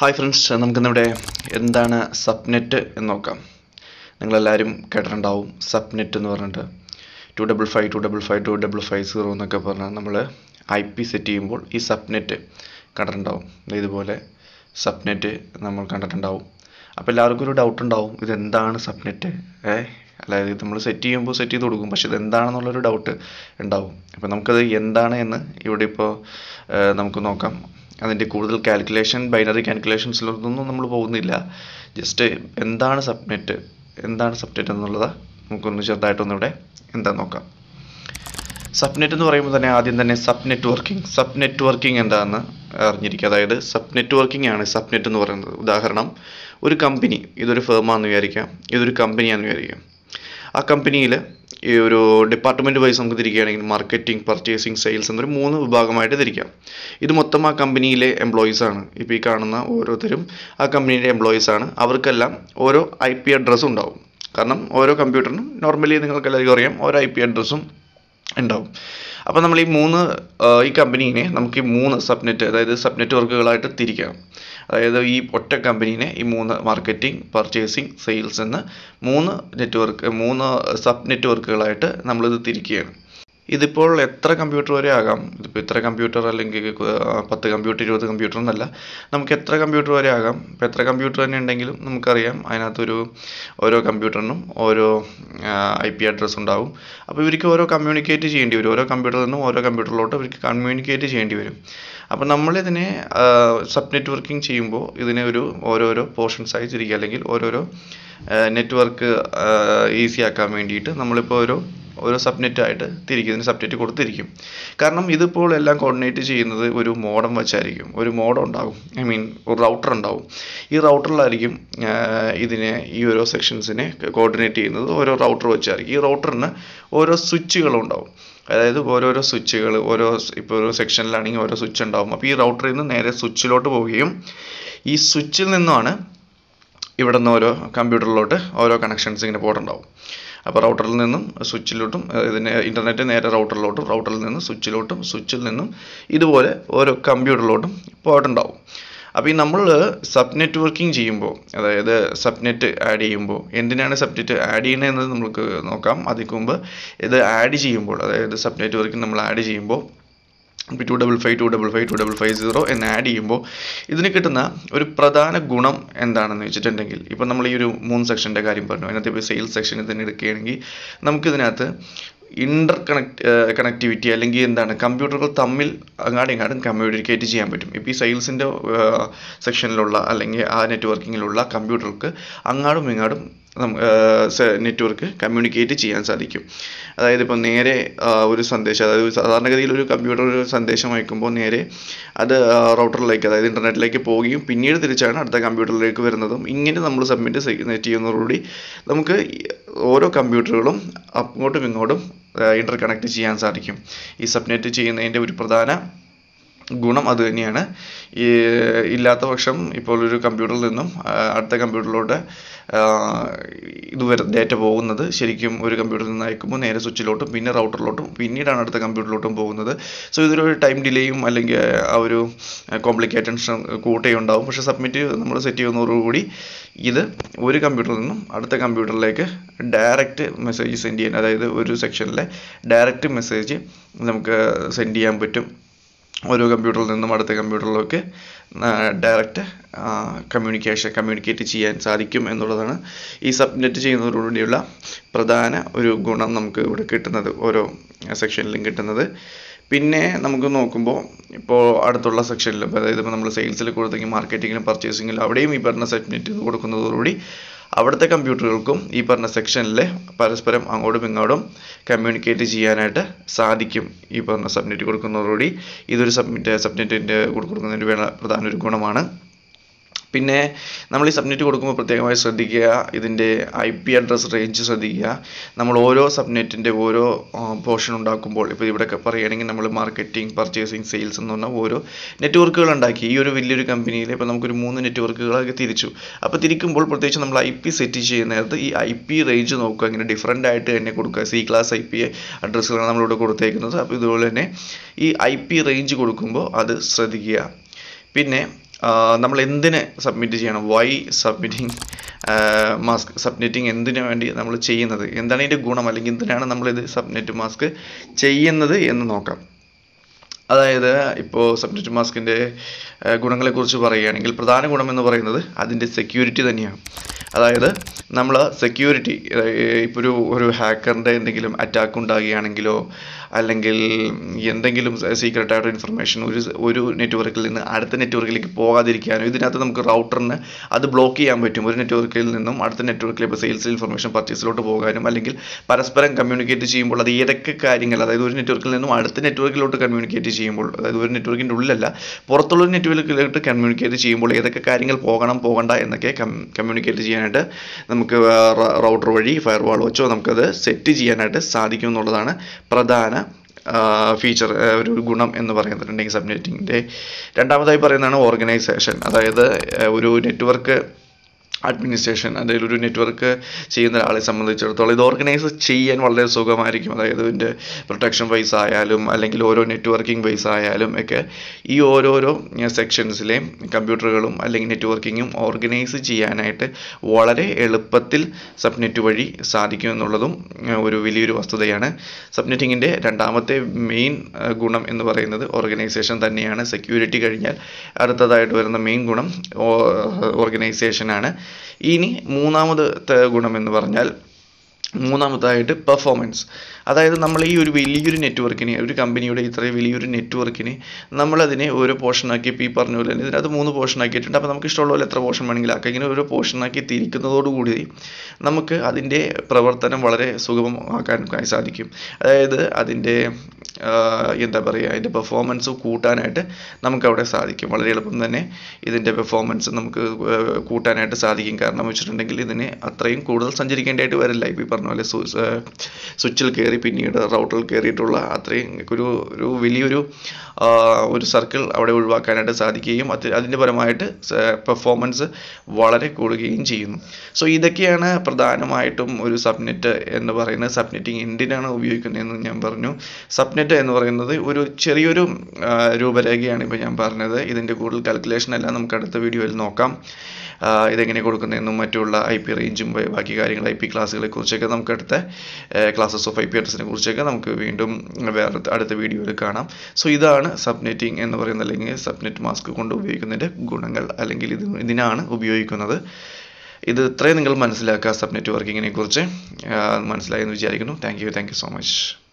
Hi friends നമുക്കിന്നിവിടെ എന്താണ് subnet എന്ന് നോക്കാം നിങ്ങളെല്ലാവരും കേട്ടിട്ടുണ്ടാവും സബ്നെറ്റ് എന്ന് പറഞ്ഞിട്ട്. Two double five two double five two double five zero എന്നൊക്കെ പറഞ്ഞാൽ നമ്മൾ ഐ പി സെറ്റ് ചെയ്യുമ്പോൾ ഈ സബ്നെറ്റ് കണ്ടിട്ടുണ്ടാവും. ഇതുപോലെ സബ്നെറ്റ് നമ്മൾ കണ്ടിട്ടുണ്ടാവും. അപ്പോൾ എല്ലാവർക്കും ഒരു ഡൗട്ട് ഉണ്ടാവും ഇതെന്താണ് സബ്നെറ്റ് ഏ അതായത് നമ്മൾ സെറ്റ് ചെയ്യുമ്പോൾ സെറ്റ് ചെയ്ത് കൊടുക്കും പക്ഷേ ഇത് എന്താണെന്നുള്ളൊരു ഡൗട്ട് ഉണ്ടാവും. അപ്പോൾ നമുക്കത് എന്താണ് എന്ന് ഇവിടെ ഇപ്പോൾ നമുക്ക് നോക്കാം. അതിന്റെ കൂടുതൽ കാൽക്കുലേഷൻ ബൈനറി കാൽക്കുലേഷൻസിലൊന്നും നമ്മൾ പോകുന്നില്ല. ജസ്റ്റ് എന്താണ് സബ്നെറ്റ് എന്താണ് സബ്നെറ്റ് എന്നുള്ളത് നമുക്കൊന്ന് ചെറുതായിട്ടൊന്നിവിടെ എന്താ നോക്കാം. സബ്നെറ്റ് എന്ന് പറയുമ്പോൾ തന്നെ ആദ്യം തന്നെ സബ് നെറ്റ്വർക്കിംഗ് സബ് നെറ്റ്വർക്കിംഗ് എന്താണെന്ന് അറിഞ്ഞിരിക്കുക. അതായത് സബ് നെറ്റ്വർക്കിംഗ് ആണ് സബ്നെറ്റ് എന്ന് പറയുന്നത്. ഉദാഹരണം ഒരു കമ്പനി ഇതൊരു ഫേമാണെന്ന് വിചാരിക്കാം. ഇതൊരു കമ്പനിയാണെന്ന് വിചാരിക്കാം. ആ കമ്പനിയിൽ ഈ ഒരു ഡിപ്പാർട്ട്മെന്റ് വൈസ് നമുക്ക് തിരിക്കുകയാണെങ്കിൽ മാർക്കറ്റിംഗ് പർച്ചേസിങ് സെയിൽസ് എന്നൊരു മൂന്ന് വിഭാഗമായിട്ട് തിരിക്കാം. ഇത് മൊത്തം ആ കമ്പനിയിലെ എംപ്ലോയീസ് ആണ്. ഇപ്പോൾ ഈ കാണുന്ന ഓരോരുത്തരും ആ കമ്പനിയുടെ ആണ്. അവർക്കെല്ലാം ഓരോ ഐ പി അഡ്രസ്സ് ഉണ്ടാവും. കാരണം ഓരോ കമ്പ്യൂട്ടറിനും നോർമലി നിങ്ങൾക്ക് എല്ലാവർക്കും അറിയാം ഓരോ ഐ പി അഡ്രസ്സും ഉണ്ടാവും. അപ്പോൾ നമ്മൾ ഈ മൂന്ന് ഈ കമ്പനീനെ നമുക്ക് ഈ മൂന്ന് സബ്നെറ്റ് അതായത് സബ്നെറ്റ് വർക്കുകളായിട്ട് തിരിക്കാം. അതായത് ഈ ഒറ്റ കമ്പനീനെ ഈ മൂന്ന് മാർക്കറ്റിംഗ് പർച്ചേസിങ് സെയിൽസ് എന്ന് മൂന്ന് നെറ്റ്വർക്ക് മൂന്ന് സബ് നെറ്റ്വർക്കുകളായിട്ട് നമ്മളിത് തിരിക്കുകയാണ്. ഇതിപ്പോൾ എത്ര കമ്പ്യൂട്ടർ വരെ ആകാം? ഇതിപ്പോൾ ഇത്ര കമ്പ്യൂട്ടർ അല്ലെങ്കിൽ പത്ത് കമ്പ്യൂട്ടർ ഇരുപത് കമ്പ്യൂട്ടർ എന്നല്ല. നമുക്ക് എത്ര കമ്പ്യൂട്ടർ വരെ ആകാം? ഇപ്പോൾ എത്ര കമ്പ്യൂട്ടർ തന്നെ ഉണ്ടെങ്കിലും നമുക്കറിയാം അതിനകത്തൊരു ഓരോ കമ്പ്യൂട്ടറിനും ഓരോ ഐ പി അഡ്രസ്സ് ഉണ്ടാവും. അപ്പോൾ ഇവർക്ക് ഓരോ കമ്മ്യൂണിക്കേറ്റ് ചെയ്യേണ്ടി വരും. ഓരോ കമ്പ്യൂട്ടറിൽ നിന്നും ഓരോ കമ്പ്യൂട്ടറിലോട്ട് ഇവർക്ക് കമ്മ്യൂണിക്കേറ്റ് ചെയ്യേണ്ടി വരും. അപ്പോൾ നമ്മളിതിനെ സബ് നെറ്റ്വർക്കിംഗ് ചെയ്യുമ്പോൾ ഇതിനെ ഒരു ഓരോരോ പോർഷൻസായി തിരിക്കുക അല്ലെങ്കിൽ ഓരോരോ നെറ്റ്വർക്ക് ഈസി ആക്കാൻ വേണ്ടിയിട്ട് നമ്മളിപ്പോൾ ഓരോ ഓരോ സബ്നെറ്റ് ആയിട്ട് തിരിക്കും. ഇതിന് സബ്നെറ്റ് കൊടുത്തിരിക്കും. കാരണം ഇതിപ്പോൾ എല്ലാം കോർഡിനേറ്റ് ചെയ്യുന്നത് ഒരു മോഡം വെച്ചായിരിക്കും. ഒരു മോഡം ഉണ്ടാകും. ഐ മീൻ ഒരു റൗട്ടർ ഉണ്ടാവും. ഈ റൗട്ടറിലായിരിക്കും ഇതിനെ ഈ ഓരോ സെക്ഷൻസിനെ കോർഡിനേറ്റ് ചെയ്യുന്നത് ഓരോ റൗട്ടർ വെച്ചായിരിക്കും. ഈ റൗട്ടറിന് ഓരോ സ്വിച്ചുകളും ഉണ്ടാവും. അതായത് ഓരോരോ സ്വിച്ചുകൾ ഓരോ ഇപ്പോൾ ഓരോ സെക്ഷനിലാണെങ്കിൽ ഓരോ സ്വിച്ച് ഉണ്ടാവും. അപ്പോൾ ഈ റൗട്ടറിൽ നിന്ന് നേരെ സ്വിച്ചിലോട്ട് പോവുകയും ഈ സ്വിച്ചിൽ നിന്നാണ് ഇവിടെ നിന്ന് ഓരോ കമ്പ്യൂട്ടറിലോട്ട് ഓരോ കണക്ഷൻസ് ഇങ്ങനെ പോയിട്ടുണ്ടാവും. അപ്പോൾ റൗട്ടറിൽ നിന്നും സ്വിച്ചിലോട്ടും ഇതിന് ഇന്റർനെറ്റ് നേരെ റൗട്ടറിലോട്ടും റൗട്ടറിൽ നിന്നും സ്വിച്ചിലോട്ടും സ്വിച്ചിൽ നിന്നും ഇതുപോലെ ഓരോ കമ്പ്യൂട്ടറിലോട്ടും പോയിട്ടുണ്ടാവും. അപ്പോൾ ഈ നമ്മൾ സബ് നെറ്റ്വർക്കിംഗ് ചെയ്യുമ്പോൾ അതായത് സബ്നെറ്റ് ആഡ് ചെയ്യുമ്പോൾ എന്തിനാണ് സബ്നെറ്റ് ആഡ് ചെയ്യുന്നതെന്ന് നമുക്ക് നോക്കാം. അതിന് മുമ്പ് ഇത് ആഡ് ചെയ്യുമ്പോൾ അതായത് സബ് നെറ്റ്വർക്കിംഗ് നമ്മൾ ആഡ് ചെയ്യുമ്പോൾ ഇപ്പോൾ two double five two double five two double five zero എന്ന് ആഡ് ചെയ്യുമ്പോൾ ഇതിന് കിട്ടുന്ന ഒരു പ്രധാന ഗുണം എന്താണെന്ന് വെച്ചിട്ടുണ്ടെങ്കിൽ ഇപ്പോൾ നമ്മൾ ഈ ഒരു മൂന്ന് സെക്ഷന്റെ കാര്യം പറഞ്ഞു. അതിനകത്ത് ഇപ്പോൾ സെയിൽസ് സെക്ഷൻ ഇതിന് എടുക്കുകയാണെങ്കിൽ നമുക്കിതിനകത്ത് ഇന്റർ കണക്ട് കണക്ടിവിറ്റി അല്ലെങ്കിൽ എന്താണ് കമ്പ്യൂട്ടറുകൾ തമ്മിൽ അങ്ങാടും ഇങ്ങാടും കമ്മ്യൂണിക്കേറ്റ് ചെയ്യാൻ പറ്റും. ഇപ്പോൾ ഈ സെയിൽസിന്റെ സെക്ഷനിലുള്ള അല്ലെങ്കിൽ ആ നെറ്റ്വർക്കിങ്ങിലുള്ള കമ്പ്യൂട്ടർക്ക് അങ്ങാടും ഇങ്ങാടും നെറ്റ്വർക്ക് കമ്മ്യൂണിക്കേറ്റ് ചെയ്യാൻ സാധിക്കും. അതായത് ഇപ്പോൾ നേരെ ഒരു സന്ദേശം അതായത് സാധാരണഗതിയിൽ ഒരു കമ്പ്യൂട്ടർ ഒരു സന്ദേശം അയക്കുമ്പോൾ നേരെ അത് റൗട്ടറിലേക്ക് അതായത് ഇന്റർനെറ്റിലേക്ക് പോവുകയും പിന്നീട് തിരിച്ചാണ് അടുത്ത കമ്പ്യൂട്ടറിലേക്ക് വരുന്നതും. ഇങ്ങനെ നമ്മൾ സബ്മിറ്റ് ചെയ്യുന്നതോടുകൂടി നമുക്ക് ഓരോ കമ്പ്യൂട്ടറുകളും അങ്ങോട്ടും ഇങ്ങോട്ടും ഇന്റർ കണക്ട് ചെയ്യാൻ സാധിക്കും. ഈ സബ്നെറ്റ് ചെയ്യുന്നതിന്റെ ഒരു പ്രധാന ഗുണം അത് തന്നെയാണ്. ഇല്ലാത്ത പക്ഷം ഇപ്പോൾ ഒരു കമ്പ്യൂട്ടറിൽ നിന്നും അടുത്ത കമ്പ്യൂട്ടറിലോട്ട് ഇത് ഡേറ്റ പോകുന്നത് ശരിക്കും ഒരു കമ്പ്യൂട്ടറിൽ നിന്ന് അയക്കുമ്പോൾ നേരെ സ്വിച്ചിലോട്ടും പിന്നെ റൗട്ടറിലോട്ടും പിന്നീടാണ് അടുത്ത കമ്പ്യൂട്ടറിലോട്ടും പോകുന്നത്. സോ ഇതൊരു ടൈം ഡിലേയും അല്ലെങ്കിൽ ആ ഒരു കോംപ്ലിക്കേറ്റൻഷൻ ഉണ്ടാവും പക്ഷേ സബ്മിറ്റ് നമ്മൾ സെറ്റ് ചെയ്യുന്നതോടുകൂടി ഇത് ഒരു കമ്പ്യൂട്ടറിൽ നിന്നും അടുത്ത കമ്പ്യൂട്ടറിലേക്ക് ഡയറക്റ്റ് മെസ്സേജ് സെൻഡ് ചെയ്യാൻ അതായത് ഒരു സെക്ഷനിലെ ഡയറക്റ്റ് മെസ്സേജ് നമുക്ക് സെൻഡ് ചെയ്യാൻ പറ്റും. ഓരോ കമ്പ്യൂട്ടറിൽ നിന്നും അടുത്ത കമ്പ്യൂട്ടറിലേക്ക് ഡയറക്റ്റ് കമ്മ്യൂണിക്കേഷൻ കമ്മ്യൂണിക്കേറ്റ് ചെയ്യാൻ സാധിക്കും എന്നുള്ളതാണ് ഈ സബ്നെറ്റ് ചെയ്യുന്നതോടുകൂടിയുള്ള പ്രധാന ഒരു ഗുണം നമുക്ക് ഇവിടെ കിട്ടുന്നത് ഓരോ സെക്ഷനിലും കിട്ടുന്നത്. പിന്നെ നമുക്ക് നോക്കുമ്പോൾ ഇപ്പോൾ അടുത്തുള്ള സെക്ഷനിലും അതായത് ഇപ്പോൾ നമ്മൾ സെയിൽസിൽ കൊടുത്തെങ്കിൽ മാർക്കറ്റിങ്ങിലും പർച്ചേസിങ്ങിലും അവിടെയും ഈ പറഞ്ഞ സബ്നെറ്റ് കൊടുക്കുന്നതോടുകൂടി അവിടുത്തെ കമ്പ്യൂട്ടറുകൾക്കും ഈ പറഞ്ഞ സെക്ഷനിൽ പരസ്പരം അങ്ങോട്ടും ഇങ്ങോട്ടും കമ്മ്യൂണിക്കേറ്റ് ചെയ്യാനായിട്ട് സാധിക്കും ഈ പറഞ്ഞ സബ്നെറ്റ് കൊടുക്കുന്നതോടുകൂടി. ഇതൊരു സബ്മിറ്റ് സബ്നെറ്റിന്റെ കൊടുക്കുന്നതിന്റെ പ്രധാന ഒരു ഗുണമാണ്. പിന്നെ നമ്മൾ ഈ സബ്നെറ്റ് കൊടുക്കുമ്പോൾ പ്രത്യേകമായി ശ്രദ്ധിക്കുക ഇതിന്റെ ഐ പി അഡ്രസ് റേഞ്ച് ശ്രദ്ധിക്കുക. നമ്മൾ ഓരോ സബ്നെറ്റിന്റെ ഓരോ പോർഷൻ ഉണ്ടാക്കുമ്പോൾ ഇപ്പോൾ ഇവിടെ പറയുകയാണെങ്കിൽ നമ്മൾ മാർക്കറ്റിംഗ് പർച്ചേസിങ് സെയിൽസ് എന്ന് പറഞ്ഞാൽ ഓരോ നെറ്റ്വർക്കുകൾ ഉണ്ടാക്കി. ഈ ഒരു വലിയൊരു കമ്പനിയിൽ ഇപ്പോൾ നമുക്കൊരു മൂന്ന് നെറ്റ്വർക്കുകളൊക്കെ തിരിച്ചു. അപ്പോൾ തിരിക്കുമ്പോൾ പ്രത്യേകിച്ച് നമ്മൾ ഐ പി സെറ്റ് ചെയ്യുന്ന നേരത്ത് ഈ ഐ പി റേഞ്ച് നോക്കുക. ഇങ്ങനെ ഡിഫറന്റ് ആയിട്ട് തന്നെ കൊടുക്കുക. സി ക്ലാസ് ഐ പി അഡ്രസ്സുകളാണ് നമ്മളിവിടെ കൊടുത്തേക്കുന്നത്. അപ്പോൾ ഇതുപോലെ തന്നെ ഈ ഐ പി റേഞ്ച് കൊടുക്കുമ്പോൾ അത് ശ്രദ്ധിക്കുക. പിന്നെ നമ്മൾ എന്തിനെ സബ്മിറ്റ് ചെയ്യണം? വൈ സബ്മിറ്റിംഗ് മാസ്ക് സബ്മിറ്റിംഗ് എന്തിനു വേണ്ടി നമ്മൾ ചെയ്യുന്നത്? എന്താണ് ഇതിന്റെ ഗുണം? അല്ലെങ്കിൽ എന്തിനാണ് നമ്മളിത് സബ്മിറ്റ് മാസ്ക് ചെയ്യുന്നത് എന്ന് നോക്കാം. അതായത് ഇപ്പോൾ സബ്മിറ്റ് മാസ്കിന്റെ ഗുണങ്ങളെക്കുറിച്ച് പറയുകയാണെങ്കിൽ പ്രധാന ഗുണം എന്ന് പറയുന്നത് അതിന്റെ സെക്യൂരിറ്റി തന്നെയാണ്. അതായത് നമ്മൾ സെക്യൂരിറ്റി ഇപ്പോൾ ഒരു ഒരു ഹാക്കറിന്റെ എന്തെങ്കിലും അറ്റാക്ക് ഉണ്ടാകുകയാണെങ്കിലോ അല്ലെങ്കിൽ എന്തെങ്കിലും സീക്രട്ട് ആയിട്ട് ഇൻഫർമേഷൻ ഒരു ഒരു നെറ്റ്വർക്കിൽ നിന്ന് അടുത്ത നെറ്റ്വർക്കിലേക്ക് പോകാതിരിക്കാനോ ഇതിനകത്ത് നമുക്ക് റൗട്ടറിന് അത് ബ്ലോക്ക് ചെയ്യാൻ പറ്റും. ഒരു നെറ്റ്വർക്കിൽ നിന്നും അടുത്ത നെറ്റ്വർക്കിൽ ഇപ്പോൾ സെയിൽസ് ഇൻഫർമേഷൻ പർച്ചേസിലോട്ട് പോകാനും അല്ലെങ്കിൽ പരസ്പരം കമ്മ്യൂണിക്കേറ്റ് ചെയ്യുമ്പോൾ അത് ഏതൊക്കെ കാര്യങ്ങൾ അതായത് ഒരു നെറ്റ്വർക്കിൽ നിന്നും അടുത്ത നെറ്റ്വർക്കിലോട്ട് കമ്മ്യൂണിക്കേറ്റ് ചെയ്യുമ്പോൾ അതായത് ഒരു നെറ്റ്വർക്കിന്റെ ഉള്ളിലല്ല പുറത്തുള്ള നെറ്റ്വർക്കിലോട്ട് കമ്മ്യൂണിക്കേറ്റ് ചെയ്യുമ്പോൾ ഏതൊക്കെ കാര്യങ്ങൾ പോകണം പോകണ്ട എന്നൊക്കെ കമ്മ്യൂണിക്കേറ്റ് ചെയ്യാനായിട്ട് നമുക്ക് റൗട്ടർ വഴി ഫയർവാൾ വെച്ചോ നമുക്കത് സെറ്റ് ചെയ്യാനായിട്ട് സാധിക്കും എന്നുള്ളതാണ് പ്രധാന ഫീച്ചർ ഒരു ഗുണം എന്ന് പറയുന്നുണ്ടെങ്കിൽ സബ്നെറ്റിങ്ങിന്റെ രണ്ടാമതായി പറയുന്നതാണ് ഓർഗനൈസേഷൻ അതായത് ഒരു നെറ്റ്വർക്ക് അഡ്മിനിസ്ട്രേഷൻ അതായത് ഒരു നെറ്റ്വർക്ക് ചെയ്യുന്ന ഒരാളെ സംബന്ധിച്ചിടത്തോളം ഇത് ഓർഗനൈസ് ചെയ്യാൻ വളരെ സുഖമായിരിക്കും. അതായത് ഇതിന്റെ പ്രൊട്ടക്ഷൻ വൈസ് ആയാലും അല്ലെങ്കിൽ ഓരോ നെറ്റ്വർക്കിംഗ് വൈസ് ആയാലും ഒക്കെ ഈ ഓരോരോ സെക്ഷൻസിലെ കമ്പ്യൂട്ടറുകളും അല്ലെങ്കിൽ നെറ്റ്വർക്കിങ്ങും ഓർഗനൈസ് ചെയ്യാനായിട്ട് വളരെ എളുപ്പത്തിൽ സബ്നെറ്റ് വഴി സാധിക്കും എന്നുള്ളതും ഒരു വലിയൊരു വസ്തുതയാണ്. സബ്നെറ്റിങ്ങിന്റെ രണ്ടാമത്തെ മെയിൻ ഗുണം എന്ന് പറയുന്നത് ഓർഗനൈസേഷൻ തന്നെയാണ്. സെക്യൂരിറ്റി കഴിഞ്ഞാൽ അടുത്തതായിട്ട് വരുന്ന മെയിൻ ഗുണം ഓർഗനൈസേഷനാണ് ഇനി മൂന്നാമത്തെ ഗുണം എന്ന് പറഞ്ഞാൽ മൂന്നാമതായിട്ട് പെർഫോമൻസ് അതായത് നമ്മൾ ഈ ഒരു വലിയൊരു നെറ്റ്വർക്കിനെ ഒരു കമ്പനിയുടെ ഇത്രയും വലിയൊരു നെറ്റ്വർക്കിനെ നമ്മളതിനെ ഓരോ പോർഷനാക്കി ഇപ്പോൾ ഈ പറഞ്ഞ പോലെ തന്നെ ഇതിനകത്ത് മൂന്ന് പോർഷൻ ആക്കിയിട്ടുണ്ട്. അപ്പോൾ നമുക്ക് ഇഷ്ടമുള്ള പോലെ എത്ര പോർഷൻ വേണമെങ്കിലും ആക്കാം. ഇങ്ങനെ ഓരോ പോർഷനാക്കി തിരിക്കുന്നതോടുകൂടി നമുക്ക് അതിന്റെ പ്രവർത്തനം വളരെ സുഗമമാക്കാൻ സാധിക്കും. അതായത് അതിന്റെ എന്താ പറയുക അതിന്റെ പെർഫോമൻസ് കൂട്ടാനായിട്ട് നമുക്കവിടെ സാധിക്കും. വളരെ എളുപ്പം തന്നെ ഇതിന്റെ പെർഫോമൻസ് നമുക്ക് കൂട്ടാനായിട്ട് സാധിക്കും. കാരണം വെച്ചിട്ടുണ്ടെങ്കിൽ ഇതിന് അത്രയും കൂടുതൽ സഞ്ചരിക്കേണ്ടതായിട്ട് വരില്ല. ഇപ്പോൾ പറഞ്ഞ പോലെ സ്വിച്ചിൽ കയറി പിന്നീട് റൗട്ടറിൽ കയറിയിട്ടുള്ള അത്രയും ഒരു ഒരു വലിയൊരു ഒരു സർക്കിൾ അവിടെ ഒഴിവാക്കാനായിട്ട് സാധിക്കുകയും അത് അതിന്റെ പരമായിട്ട് പെർഫോമൻസ് വളരെ കൂടുകയും ചെയ്യുന്നു. സോ ഇതൊക്കെയാണ് പ്രധാനമായിട്ടും ഒരു സബ്നെറ്റ് എന്ന് പറയുന്നത്. സബ്നെറ്റിംഗ് എന്തിനാണ് ഉപയോഗിക്കുന്നതെന്ന് ഞാൻ പറഞ്ഞു. സബ്നെറ്റ് എന്ന് പറയുന്നത് ഒരു ചെറിയൊരു രൂപരേഖയാണ് ഇപ്പോൾ ഞാൻ പറഞ്ഞത്. ഇതിന്റെ കൂടുതൽ കാൽക്കുലേഷൻ എല്ലാം നമുക്ക് അടുത്ത വീഡിയോയിൽ നോക്കാം. ഇതെങ്ങനെ കൊടുക്കുന്നതെന്നും മറ്റുള്ള ഐ പി റേഞ്ചും ബാക്കി കാര്യങ്ങൾ ഐ പി ക്ലാസ്സുകളെ കുറിച്ചൊക്കെ നമുക്ക് അടുത്ത ക്ലാസ്സസ് ഓഫ് ഐ പി അഡ്രസ്സിനെ കുറിച്ചൊക്കെ നമുക്ക് വീണ്ടും വേറെ അടുത്ത വീഡിയോയിൽ കാണാം. സോ ഇതാണ് സബ്നെറ്റിംഗ് എന്ന് പറയുന്നത് അല്ലെങ്കിൽ സബ്നെറ്റ് മാസ്ക് കൊണ്ട് ഉപയോഗിക്കുന്നതിന്റെ ഗുണങ്ങൾ അല്ലെങ്കിൽ ഇത് ഇതിനാണ് ഉപയോഗിക്കുന്നത്. ഇത് ഇത്രയും നിങ്ങൾ മനസ്സിലാക്കുക സബ്നെറ്റ് വർക്കിങ്ങിനെ കുറിച്ച്. മനസ്സിലായി എന്ന് വിചാരിക്കുന്നു. Thank you thank you so much